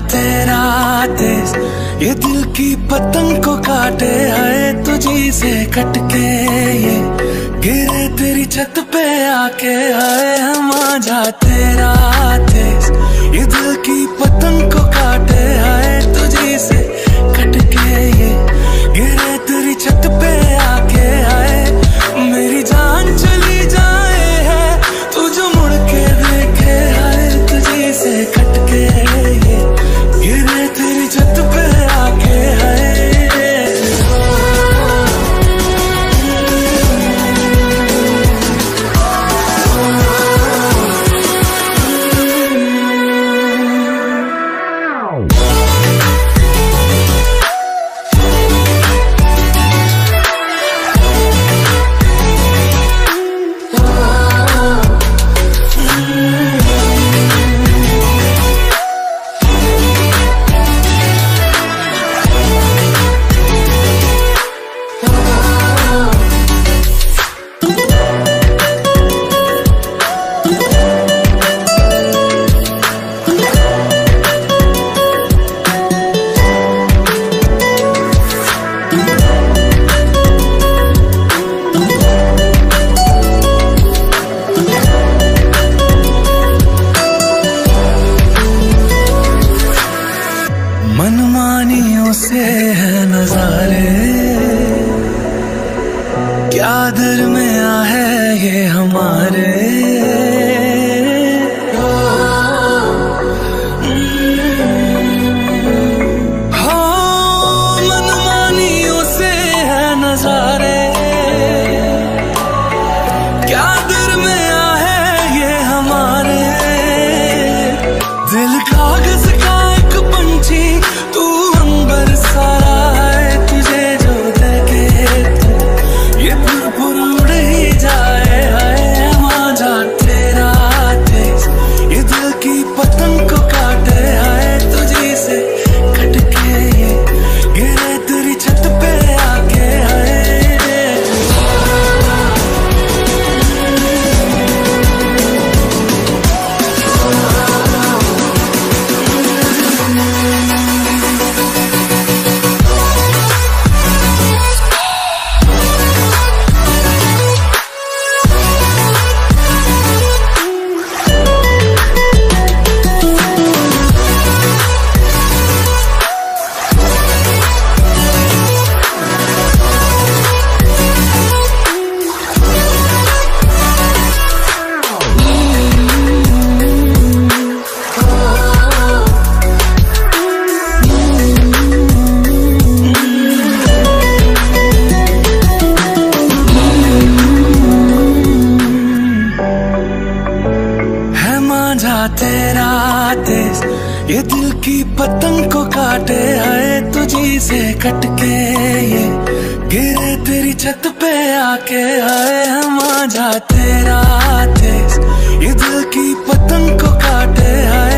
तेरा देश ये दिल की पतंग को काटे आए तुझी से कटके ये। गिरे तेरी छत पे आके आए हम आ जाते तेरा है नजारे। क्या दरमिया है ये हमारे? है मांझा तेरा देश ये दिल की पतंग को काटे आए तुझी से कटके, ये गिरे तेरी छत पे आके आए हम आ तेरा देश ये दिल की पतंग को काटे आए